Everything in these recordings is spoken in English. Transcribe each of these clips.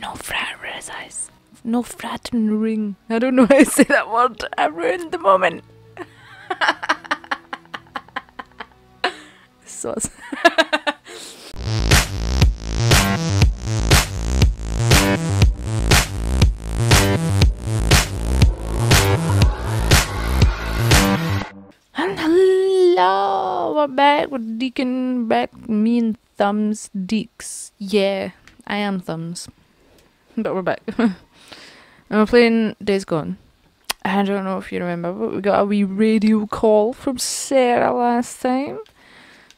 No fraternize. No fraternering. I don't know how to say that word. I ruined the moment. Sauce. Hello, back with Deacon, back me and Thumbs Deeks. Yeah, I am Thumbs, but we're back. and we're playing Days Gone. I don't know if you remember, but we got a wee radio call from Sarah last time.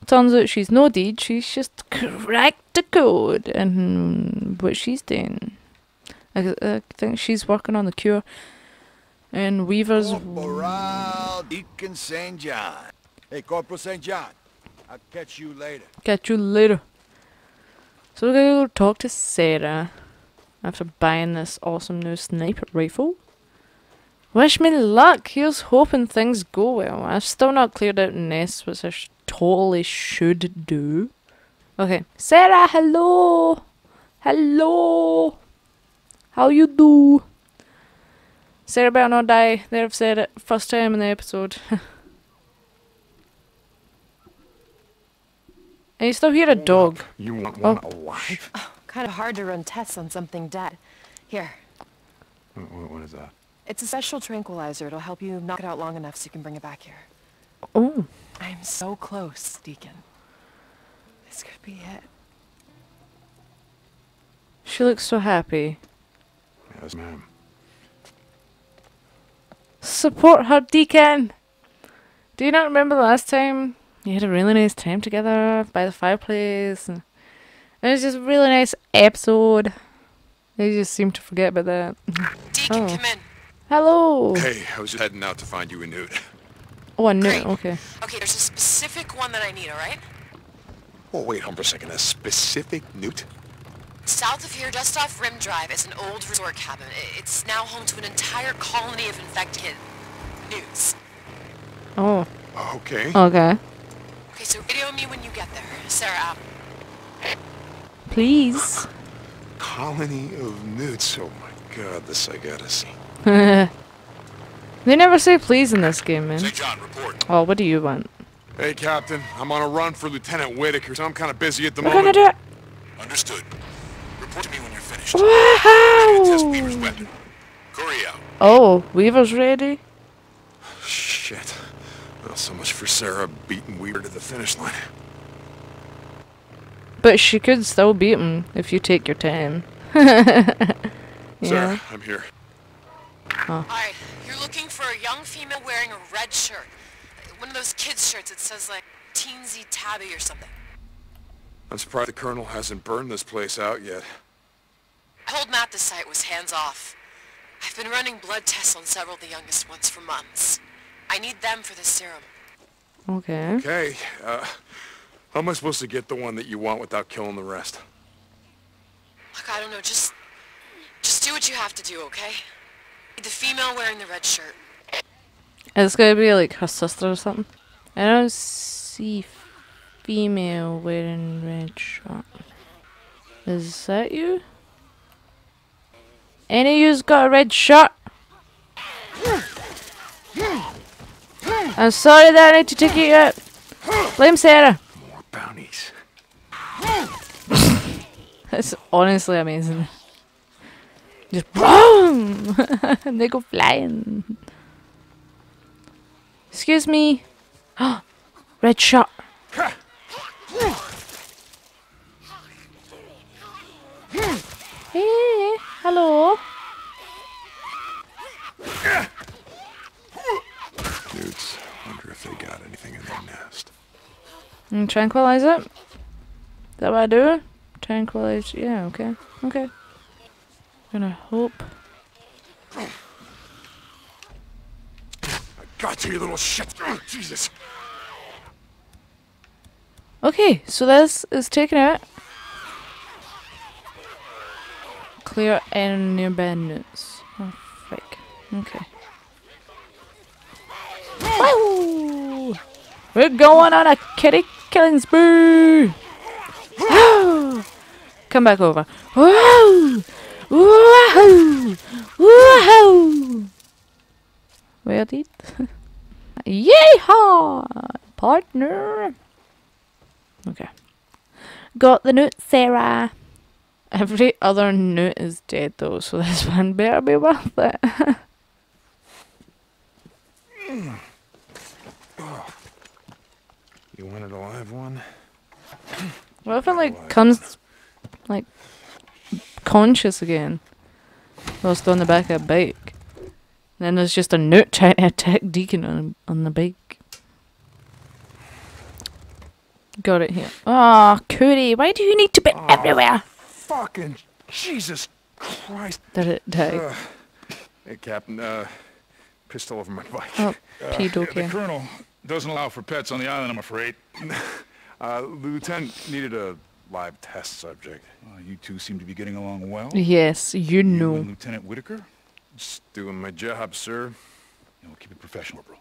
Turns out she's no deed, she's just cracked the code and what she's doing. I, I think she's working on the cure. And Weaver's Corporal Deacon St. John. Hey, Corporal St. John. I'll catch you later. Catch you later. So we're gonna go talk to Sarah after buying this awesome new sniper rifle. Wish me luck. Here's hoping things go well. I've still not cleared out Nest, which I sh- totally should do. Okay, Sarah, hello, hello. How you do? Sarah better not die. They've said it first time in the episode. and you still hear a dog. You want Oh. one alive? Kind of hard to run tests on something dead. Here, What, what- what is that? it's a special tranquilizer. It'll help you knock it out long enough so you can bring it back here. Oh. I'm so close, Deacon. This could be it. She looks so happy. Yes, ma'am. Support her, Deacon! Do you not remember the last time you had a really nice time together by the fireplace? And it was just a really nice episode. They just seem to forget about that. Deacon, Oh. come in. Hello! Hey, I was just heading out to find you a newt. Oh, I knew Great. Okay. Okay, there's a specific one that I need, alright? Oh, wait, hold on for a second. A specific newt? South of here, just off Rim Drive, is an old resort cabin. It's now home to an entire colony of infected newts. Oh, Okay. okay. Okay, so radio me when you get there. Sarah out. Please. Colony of newts. Oh my god, this I gotta see. they never say please in this game, man. St. John, report. Oh, what do you want? Hey, Captain. I'm on a run for Lieutenant Whitaker, so I'm kind of busy at the We're gonna moment. do it. Understood. Report to me when you're finished. Test Weaver's Wow! weapon. Kouri out. Oh, Weaver's ready? Shit. Well, so much for Sarah beating Weaver to the finish line. But she could still beat him if you take your time. yeah. Sarah, I'm here. Hi, you're looking for a young female wearing a red shirt. One of those kids' shirts that says like teensy tabby or something. I'm surprised the Colonel hasn't burned this place out yet. I told Matt the site was hands off. I've been running blood tests on several of the youngest ones for months. I need them for the serum. Okay. Okay, uh, how am I supposed to get the one that you want without killing the rest? Look, I don't know, just... Just do what you have to do, okay? The female wearing the red shirt. It's gonna be like her sister or something. I don't see female wearing red shirt. Is that you? Any of you's got a red shirt? I'm sorry that I need to take you out. Blame Sarah. That's honestly amazing. Just boom! they go flying. Excuse me. Red shot. Hey, hello. Dudes, wonder if they got anything in their nest. And tranquilize it. Is that what I do? Tranquilize. Yeah. Okay. Okay. Gonna hope. I got you, you little shit! Oh, Jesus! Okay, so this is taken out. Clear any nearby newts. Oh, frick. Okay. Woo! We're going on a kitty killing spree! Come back over. Well, dit. Yeehaw! Partner! Okay. Got the newt, Sarah. Every other newt is dead though, so this one better be worth it. You wanted a live one? What if it like comes like conscious again? Whilst on the back of a bike. then there's just a newt trying to attack Deacon on on the bike. Got it here. Ah, Cody, why do you need to be everywhere? Fucking Jesus Christ. Did it die? Ugh. Hey, Captain, uh, pistol over my bike. Oh, Uh, peed The colonel doesn't allow for pets on the island, I'm afraid. Uh, the lieutenant needed a live test subject. Uh, you two seem to be getting along well. Yes, you You and know. Lieutenant Whitaker? Just doing my job, sir. You know, keep it professional, bro.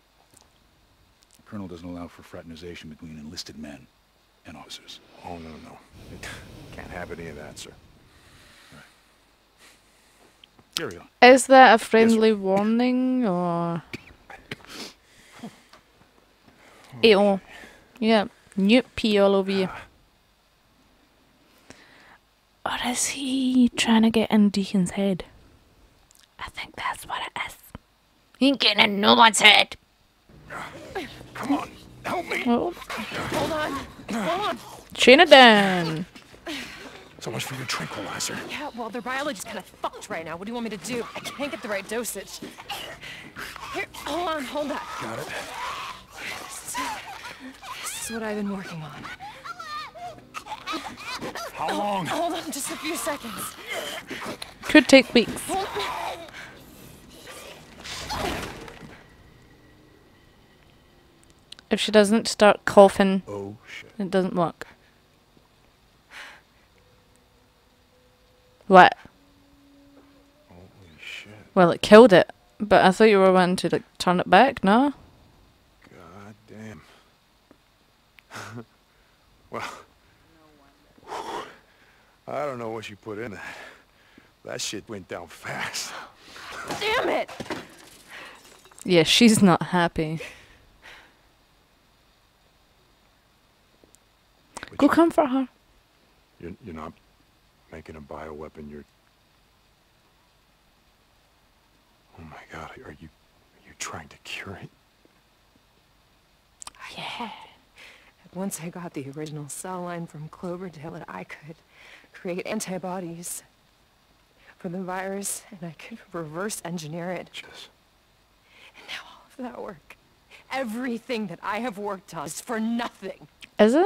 The colonel doesn't allow for fraternization between enlisted men and officers. Oh, no, no. Can't have any of that, sir. Carry on. Is that a friendly warning or? Ew. Yeah. Nope. Pee all over you. Or is he trying to get in Deacon's head? I think that's what it is. He ain't getting in no one's head. Come on, help me. Oh, Hold on. Hold on. chain it down. So much for your tranquilizer. Yeah, well, their biology's kind of fucked right now. What do you want me to do? I can't get the right dosage. Here, hold on, hold that. Got it. This is what I've been working on. How long? Oh, hold on, just a few seconds. Could take weeks. If she doesn't start coughing, Oh, shit. it doesn't work. What? Holy shit. Well, it killed it, but I thought you were wanting to like turn it back. No. God damn. well, I don't know what you put in that. That shit went down fast. Damn it! Yeah, she's not happy. But Go you- comfort her. You're, you're not making a bioweapon. You're. Oh my God! Are you? Are you trying to cure it? Once I got the original cell line from Cloverdale, that I could create antibodies for the virus, and I could reverse engineer it. Just. And now all of that work, everything that I have worked on is for nothing. Is it?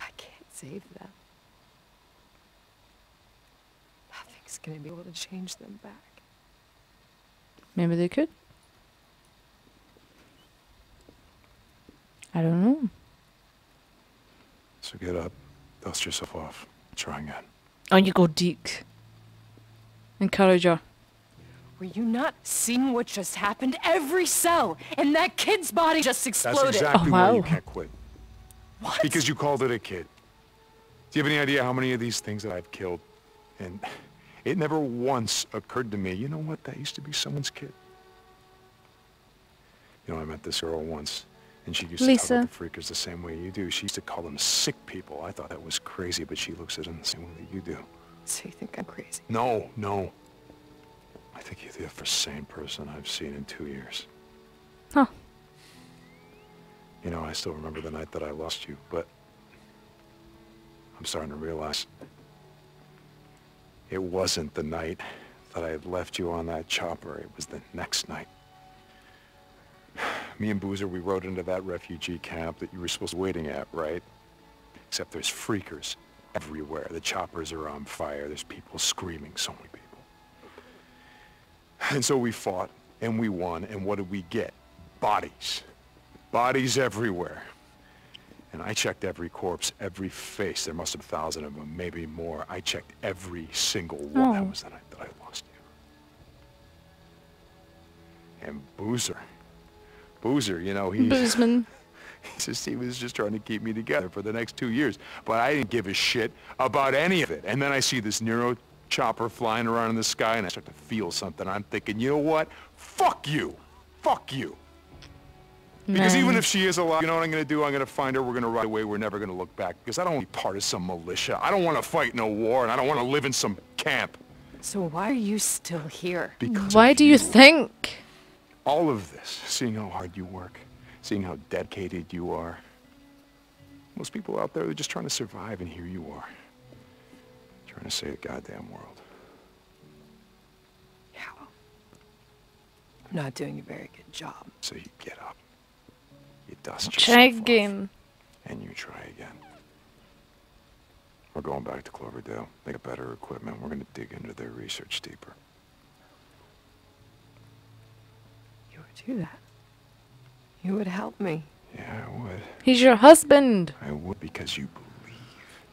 I can't save them. Nothing's gonna be able to change them back. Maybe they could. I don't know. So get up, dust yourself off, try again. On you go, Deke. Encourage her. Were you not seeing what just happened? Every cell in that kid's body just exploded. That's exploded. exactly Oh, why you can't quit. What? Because you called it a kid. Do you have any idea how many of these things that I've killed? And it never once occurred to me, you know what, that used to be someone's kid. You know, I met this girl once, and she used to Lisa. talk about the freakers the same way you do. She used to call them sick people. I thought that was crazy, but she looks at them the same way that you do. So you think I'm crazy? No, no. I think you're the first sane person I've seen in two years. Huh. You know, I still remember the night that I lost you, but I'm starting to realize it wasn't the night that I had left you on that chopper. It was the next night. Me and Boozer, we rode into that refugee camp that you were supposed to be waiting at, right? Except there's freakers everywhere. The choppers are on fire. There's people screaming, so many people. And so we fought, and we won, and what did we get? Bodies. Bodies everywhere. And I checked every corpse, every face. There must have been a thousand of them, maybe more. I checked every single one. That Oh. was the night that I lost you. And Boozer. Boozer, you know, he's... Boozman. He says he was just trying to keep me together for the next two years. But I didn't give a shit about any of it. And then I see this Nero chopper flying around in the sky, and I start to feel something. I'm thinking, you know what? Fuck you. Fuck you. Because even if she is alive, you know what I'm going to do? I'm going to find her. We're going to ride away. We're never going to look back. Because I don't want to be part of some militia. I don't want to fight in a war, and I don't want to live in some camp. So why are you still here? Because Why of do you think? All of this, seeing how hard you work, seeing how dedicated you are. Most people out there are just trying to survive, and here you are, trying to save the goddamn world. Yeah. I'm not doing a very good job. So you get up, you dust Try yourself off, again. and you try again. We're going back to Cloverdale. They got better equipment. We're gonna dig into their research deeper. You would do that. You would help me. Yeah, I would. He's your husband. I would because you believe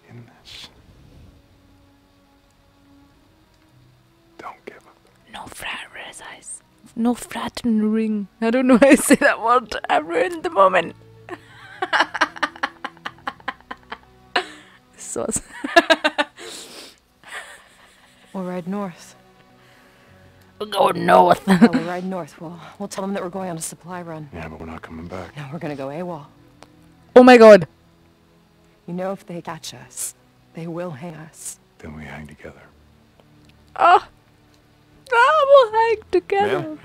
in this. Don't give up. No fraternize. No fraternering. I don't know how to say that word. I ruined the moment. so We'll ride north. We're going north. Yeah, we'll ride north. We'll, we'll tell them that we're going on a supply run. Yeah, but we're not coming back. No, we're gonna go AWOL. oh my god. You know if they catch us, they will hang us. Then we hang together. Oh. Oh, we'll hang together.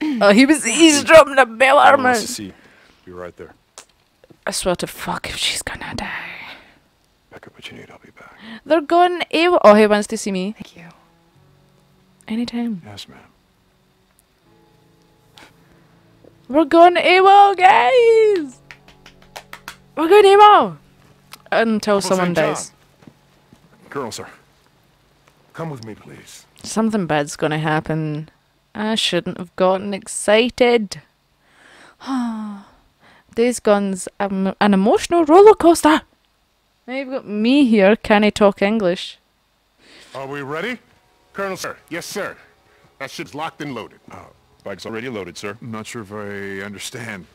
oh, he was eavesdropping a bell I armor. want to see. Be right there. I swear to fuck if she's gonna die. Pick up what you need. I'll be back. They're going AWOL. Oh, he wants to see me. Thank you. Anytime. Yes, ma'am. We're going AWOL, guys! We're going AWOL! Until someone dies. Colonel, sir. Come with me, please. Something bad's gonna happen. I shouldn't have gotten excited. Gone's um, an emotional roller coaster. Now you've got me here. Can I talk English? Are we ready? Colonel, sir. Yes, sir. That ship's locked and loaded. Uh, Bike's already loaded, sir. I'm not sure if I understand.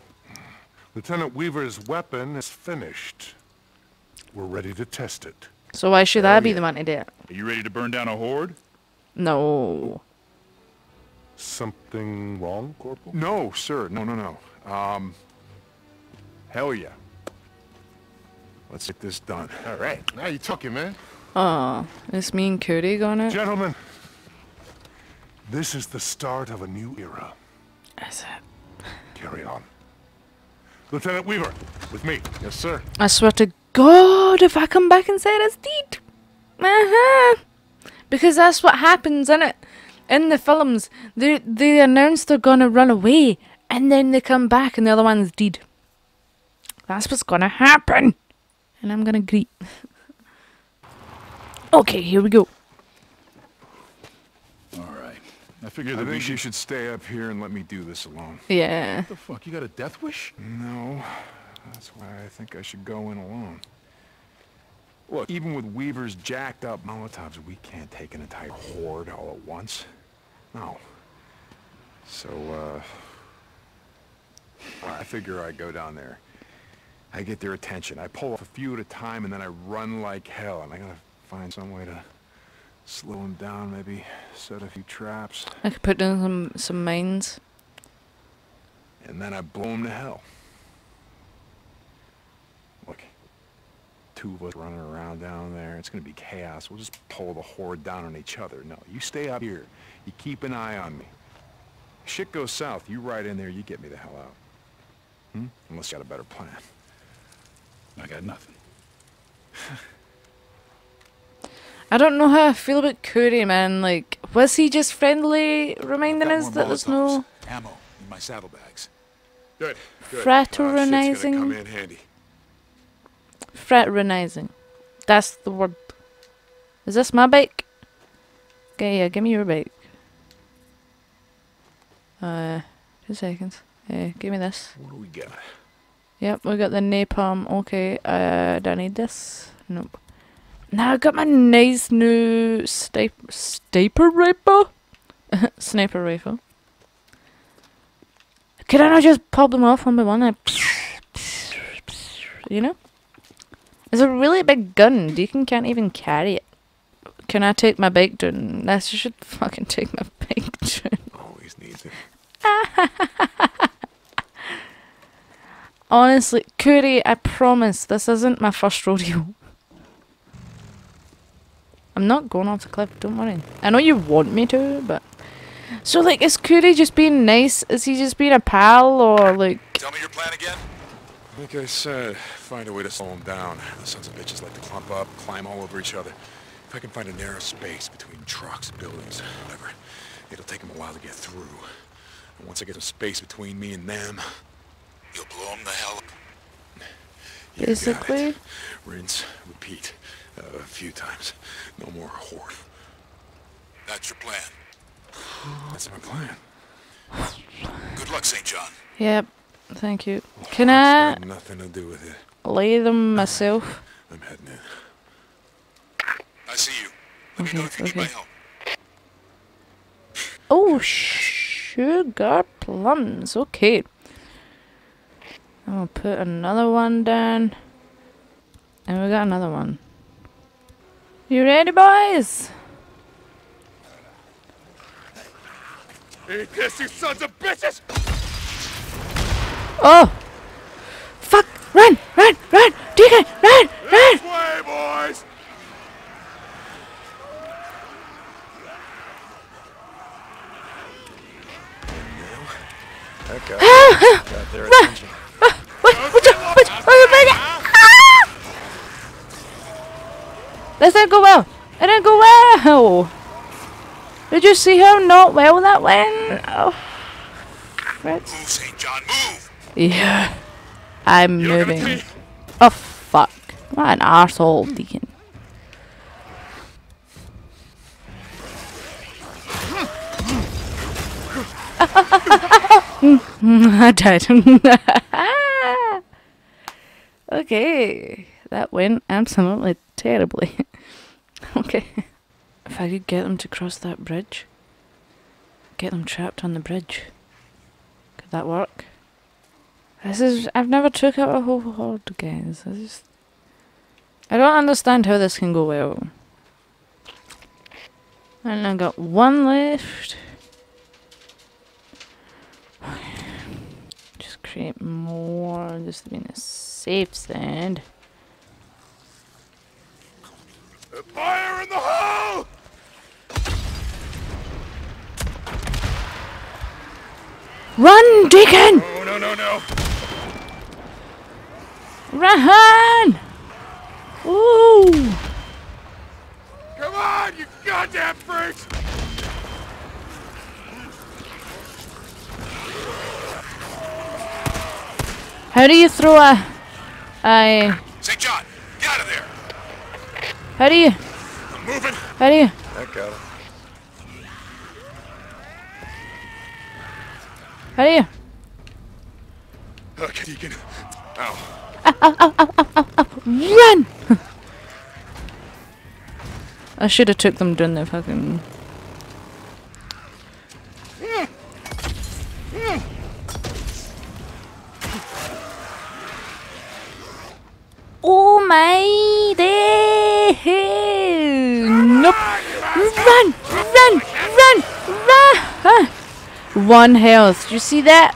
Lieutenant Weaver's weapon is finished. We're ready to test it. So why should I be the one to do it? Are you ready to burn down a horde? No. Something wrong, Corporal? No, sir. No, no, no. Um, hell yeah. Let's get this done. All right. Now you're talking, man. Oh, it's me and Cody going it. Gentlemen, this is the start of a new era. Is it? Carry on. Lieutenant Weaver, with me. Yes, sir. I swear to God, if I come back and say it's deed. Uh-huh. Because that's what happens, in it? In the films, they they announce they're gonna run away, and then they come back and the other one's dead. That's what's gonna happen. And I'm gonna greet. okay, here we go. All right. I figured I that we think should... you should stay up here and let me do this alone. Yeah. What the fuck? You got a death wish? No, that's why I think I should go in alone. Look, even with Weaver's jacked up Molotovs, we can't take an entire horde all at once. No. So, uh... I figure I go down there. I get their attention. I pull off a few at a time, and then I run like hell. And I gotta find some way to slow him down, maybe set a few traps. I could put down some some mines. And then I blow him to hell. Look, two of us running around down there. It's gonna be chaos. We'll just pull the horde down on each other. No, you stay up here. You keep an eye on me. Shit goes south. You ride in there. You get me the hell out. Hmm? Unless you got a better plan. I got nothing. I don't know how I feel about Cody, man. Like, was he just friendly, reminding us that there's no ammo in my saddlebags. Good. Good. Fraternizing? come in handy. fraternizing? That's the word. Is this my bike? Okay, yeah, give me your bike. Uh, two seconds. Yeah, give me this. What do we got? Yep, we got the napalm. Okay, uh, do I need this? Nope. Now I got my nice new sniper, sniper rifle? Sniper rifle. Could I not just pop them off one by one? And you know? It's a really big gun. Deacon can't even carry it. Can I take my bike down? I should fucking take my bike down. Always needs it. Honestly, Cootie, I promise this isn't my first rodeo. I'm not going off the cliff, don't worry. I know you want me to, but... So, like, is Cootie just being nice? Is he just being a pal, or, like... Tell me your plan again. Like I said, find a way to slow them down. The sons of bitches like to clump up, climb all over each other. If I can find a narrow space between trucks, buildings, whatever, it'll take them a while to get through. And once I get some space between me and them, you'll blow them the hell up. You. Basically. Rinse, repeat. Uh, a few times. No more horde. That's your plan. That's my plan. Good luck, St. John. Yep, thank you. Can It's I nothing to do with it. lay them myself? I'm heading in. I see you. Let Okay, me know if you need my help. Oh, sugar plums. Okay. I'm gonna put another one down. And we got another one. You ready, boys? Eat this, you sons of bitches! Oh! Fuck! Run! Run! Run! Deacon! Run! Run! This way, boys! That guy ah, ah. got their attention. This didn't go well. It didn't go well. Did you see how not well that went? Oh. Fritz. Move, St. John, move! Yeah. I'm You're moving. Oh fuck. What an arsehole, Deacon. I died. okay. That went absolutely terribly. okay. If I could get them to cross that bridge, get them trapped on the bridge. Could that work? This is. I've never took out a whole horde, guys. I just. I don't understand how this can go well. And I got one left. Just create more, just to be in a safe side. Fire in the hole! Run, Deacon! Oh, no, no, no. Run! Ooh! Come on, you goddamn freaks! How do you throw a... a... St. John, get out of there! How do you. I'm moving. How do you. That got him. How do you. Okay, Deacon. Ow. Run! I should have took them down the fucking. Oh my day! Nope! Run! Run! Run! Run! One health. Do you see that?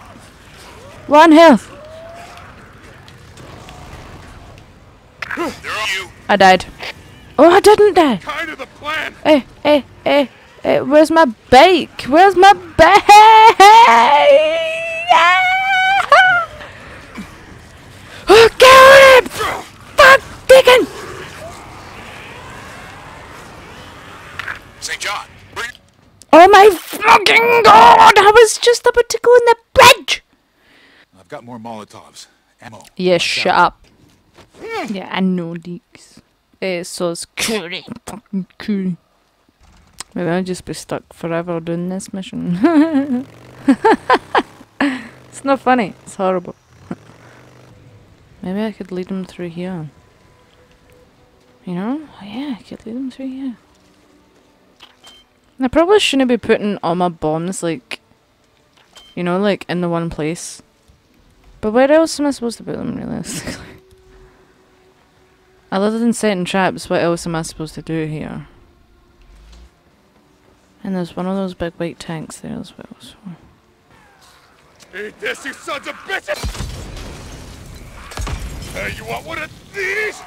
One health. They're on you! I died. Oh, I didn't die. Kind of the plan. Hey, hey, hey, hey, where's my bike? Where's my bike? Ah! Oh, get him! Deacon! St. John, Oh my fucking god! I was just about to go in the bridge! I've got more Molotovs. Ammo. Yeah, Watch shut out. up. Yeah, I know, Deeks. It's so scary. Fucking cool. Maybe I'll just be stuck forever doing this mission. it's not funny. It's horrible. Maybe I could lead them through here. You know? Oh, yeah, I could lead them through here. I probably shouldn't be putting all my bombs, like, You know, like in the one place. But where else am I supposed to put them, realistically? Other than setting traps, what else am I supposed to do here? And there's one of those big white tanks there as well, so... Eat this, you sons of bitches! Hey, you want one of these?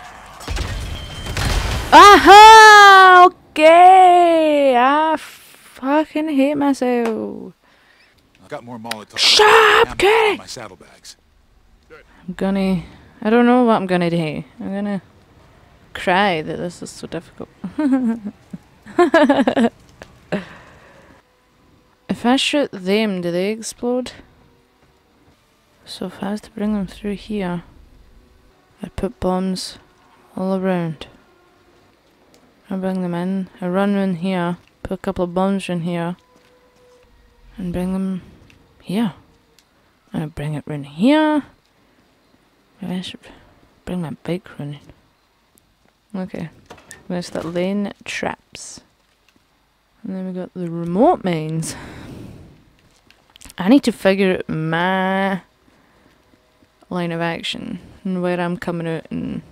Aha! Okay! I fucking hate myself. I've got more Molotov. Shut up, My saddlebags. I'm gonna... I don't know what I'm gonna do. I'm gonna cry that this is so difficult. if I shoot them, do they explode? So if I was to bring them through here, I'd put bombs all around. I bring them in, I run in here, put a couple of bombs in here, and bring them here. I bring it in here. Maybe I should bring my bike running. Okay. Gonna start laying traps. And then we got the remote mines. I need to figure out my line of action and where I'm coming out and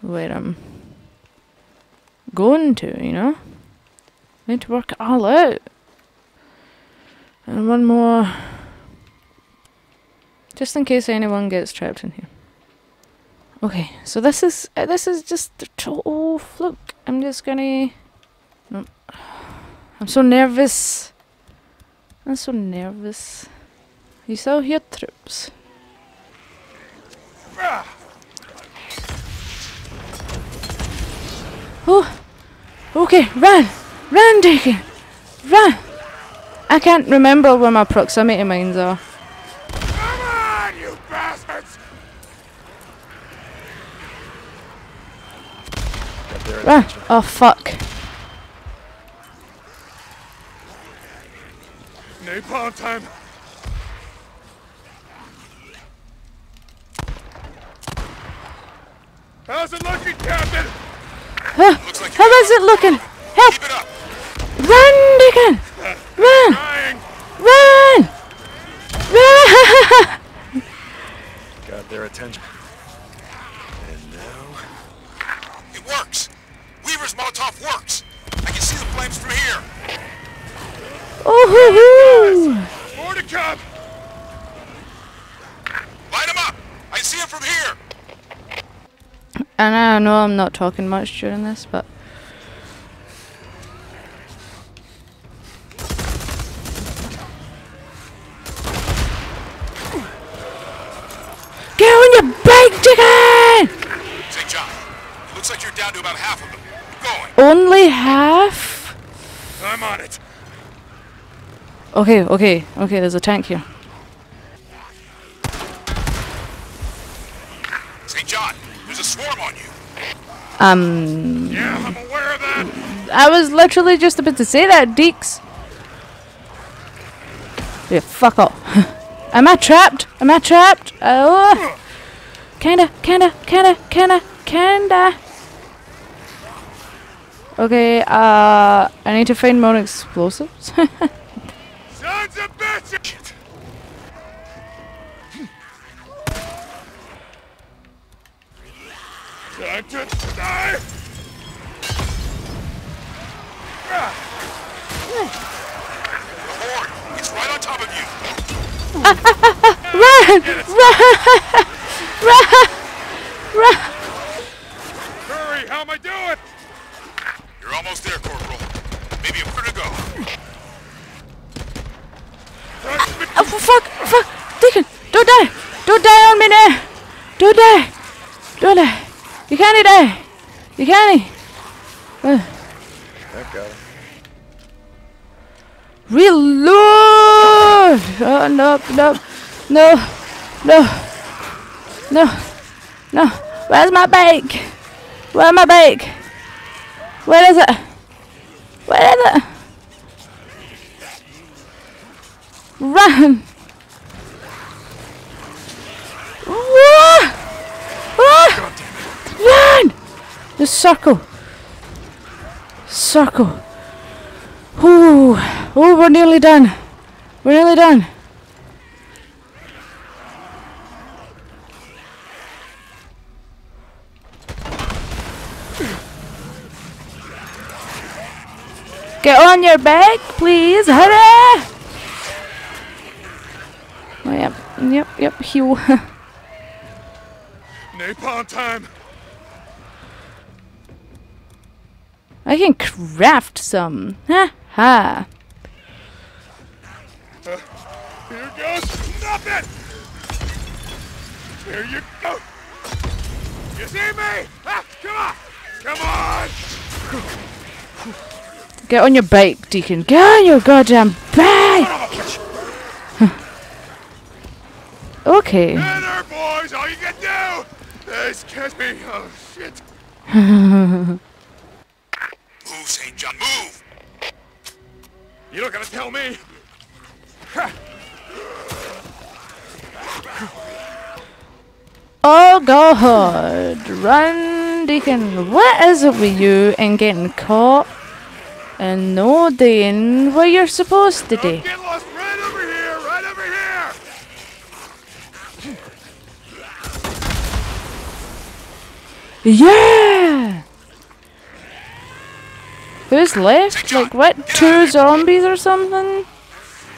where I'm going to, you know? I need to work it all out. And one more just in case anyone gets trapped in here. Okay, so this is uh, this is just a total fluke. I'm just gonna. No, I'm so nervous. I'm so nervous. You saw here troops. Oh, okay, run, run, Deacon, run. I can't remember where my proximity mines are. Come on, you bastards! Run! Oh fuck. Napalm time! How's it looking, Captain? How is it looking? Help! Keep it up! Run, Deacon! Run! Trying! Run! Run! Got their attention. And now... It works! Weaver's Molotov works! I can see the flames from here! Oh, hoo, hoo. More to come! Light them up! I can see them from here! And I know I'm not talking much during this, but get on your bike, Deacon! St. John, it looks like you're down to about half of them. Keep going. Only half? I'm on it. Okay, okay, okay. There's a tank here. Um, Yeah, I'm aware of that. I was literally just about to say that, Deeks. Yeah, fuck off. Am I trapped? Am I trapped? Oh. Kinda, kinda, kinda, kinda, kinda. Okay, uh, I need to find more explosives. Sons of bitches! Time to die! Horn! It's right on top of you! run! Run! Run! Hurry, how am I doing? You're almost there, Corporal. Maybe a quarter to go. Oh, fuck! Fuck! Deacon! Don't die! Don't die on me now! Don't die! Don't die! You can't die! You can't! Uh. Reload! Oh, no, no, no, no, no, no. Where's my bike? Where's my bike? Where is it? Where is it? Run! The circle. Circle. Ooh. Oh, we're nearly done. We're nearly done. Get on your back, please. Hurry! Oh, yep, yep, yep. Heal. Napalm time! I can craft some. Ha ha. Here goes nothing! Here you go! You see me? Ah, come on! Come on! Get on your bike, Deacon. Get on your goddamn bike! okay. There, boys! All you can do is catch me! Oh, shit! move, St. John, move! You don't gotta tell me! Oh god. Run, Deacon. What is it with you and getting caught and no doing what you're supposed to do? Don't get lost right over here! Right over here! Yeah! Who's left? Like what? Two zombies or something?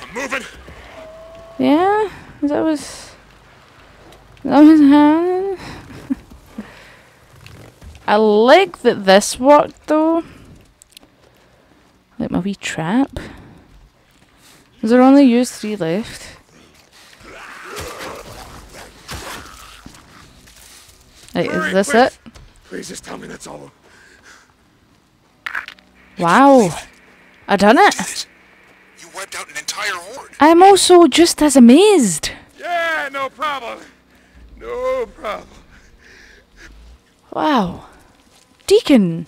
I'm moving! Yeah? That was. That was happening? I like that this worked though. Like my wee trap. Is there only used three left? Like, is this it? Please just tell me that's all. Wow. I done it. You wiped out an entire horde. I'm also just as amazed. Yeah, no problem. No problem. Wow. Deacon.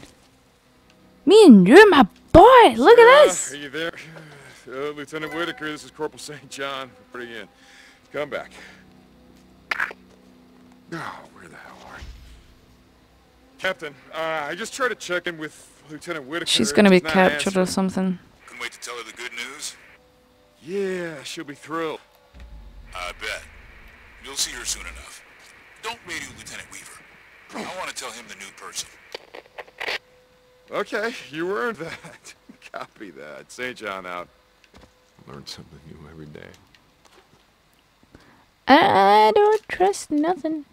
Me and you, my boy. Look at this. Are you there? Uh, Lieutenant Whitaker, this is Corporal St. John. Reporting in. Come back. Oh, where the hell are you? Captain, uh, I just tried to check in with Lieutenant Whitaker. She's gonna be She's not captured or something. Couldn't wait to tell her the good news. Yeah, she'll be thrilled. I bet. You'll see her soon enough. Don't radio Lieutenant Weaver. I want to tell him the new person. Okay, you earned that. Copy that. St. John out. Learn something new every day. I don't trust nothing.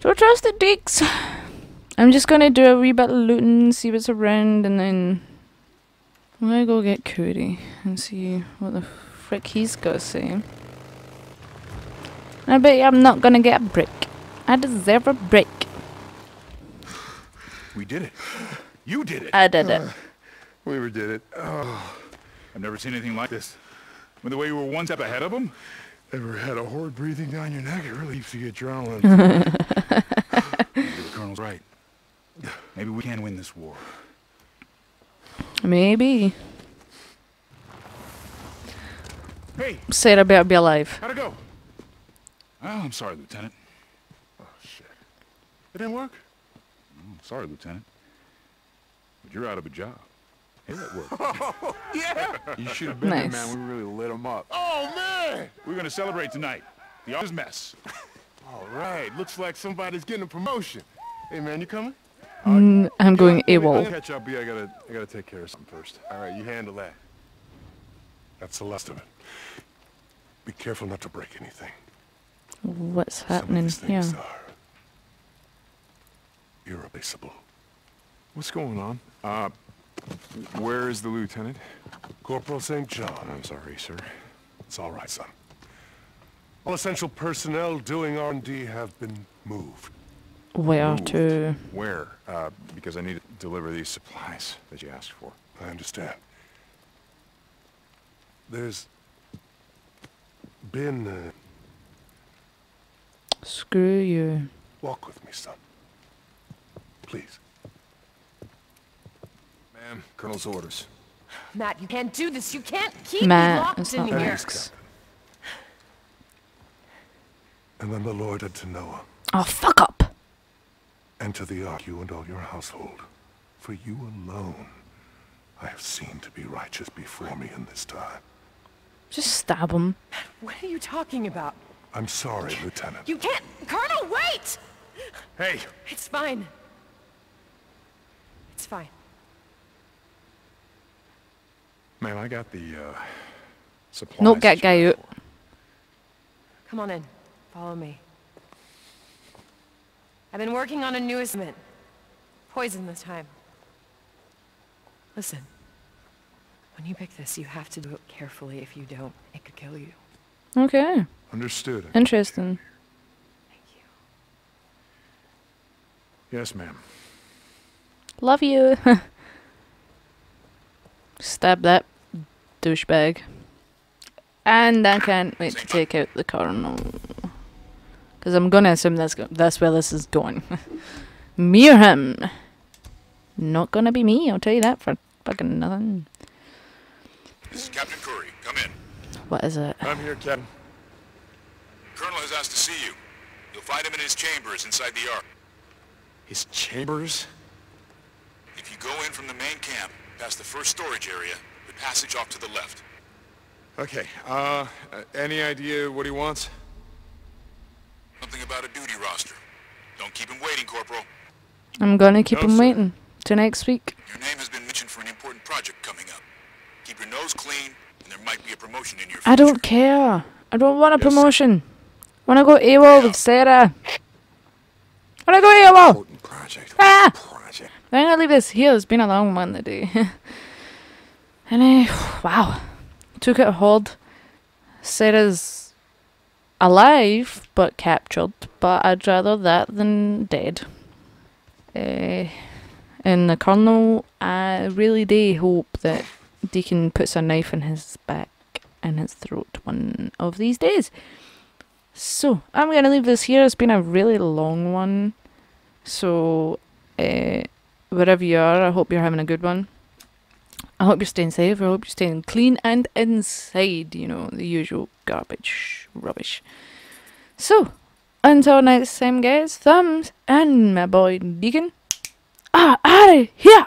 Don't trust the dicks. I'm just gonna do a wee bit of looting, see what's around, and then I'm gonna go get Cody and see what the frick he's got to say. I bet you I'm not gonna get a brick. I deserve a brick. We did it. You did it. I did it. Weaver did it. Oh, I've never seen anything like this. With the way you were one step ahead of them. Ever had a horde breathing down your neck? It really keeps the adrenaline. The colonel's right. Maybe we can win this war. Maybe. Hey, Sarah better be alive. how'd it go? Oh, I'm sorry, Lieutenant. oh, shit. It didn't work? Oh, I'm sorry, Lieutenant. But you're out of a job. Hey, that worked. Oh, yeah You should have been Nice. there, man. We really lit them up. Oh, man! We're gonna celebrate tonight. The office mess. All right, looks like somebody's getting a promotion. Hey, man, you coming? Mm, I'm going AWOL. catch up. Yeah, I gotta, I gotta take care of something first. All right, you handle that. That's the last of it. Be careful not to break anything. What's Some happening these here? are irreplaceable. What's going on? Uh, where is the lieutenant? Corporal St. John. I'm sorry, sir. It's all right, son. All essential personnel doing R&D have been moved. Where Moved. to? Where? Uh, because I need to deliver these supplies that you asked for. I understand. There's been... Uh, Screw you. walk with me, son. Please. Ma'am, Colonel's orders. Matt, you can't do this. You can't keep me Matt, locked it's in not here. Max. And then the Lord said to Noah, Oh, fuck up. Enter the ark, you and all your household. For you alone I have seen to be righteous before me in this time. Just stab him. What are you talking about? I'm sorry, Lieutenant. You can't... Colonel, wait! Hey, It's fine. It's fine. man, I got the, uh, supplies. Not get guy out. Come on in. Follow me. I've been working on a new instrument. Poison this time. Listen. When you pick this, you have to do it carefully. If you don't, it could kill you. Okay. Understood. Interesting. Thank you. Yes, ma'am. Love you. Stab that douchebag. And I can't wait to take out the colonel. Because I'm going to assume that's, go- that's where this is going. me or him? Not going to be me, I'll tell you that for fucking nothing. This is Captain Kouri. Come in. What is it? I'm here, Captain. Colonel has asked to see you. You'll find him in his chambers inside the Ark. His chambers? If you go in from the main camp, past the first storage area, the passage off to the left. Okay, uh, any idea what he wants? Something about a duty roster. Don't keep him waiting, Corporal. I'm going to keep No, him sir. waiting to next week. Your name has been mentioned for an important project coming up. Keep your nose clean, and there might be a promotion in your future. I don't care. I don't want a Yes, sir. promotion. Wanna go AWOL with Sarah. Wanna go AWOL. Important project. Ah! Project. I'm gonna leave this here. It's been a long one today. and I, wow, took it hard. Sarah's alive but captured, but I'd rather that than dead. Uh, and the colonel, I really do hope that Deacon puts a knife in his back and his throat one of these days. So I'm gonna leave this here. It's been a really long one, so. Uh, wherever you are, I hope you're having a good one. I hope you're staying safe. I hope you're staying clean and inside, you know, the usual garbage, rubbish. So, until next time, guys, thumbs and my boy Deacon are out of here.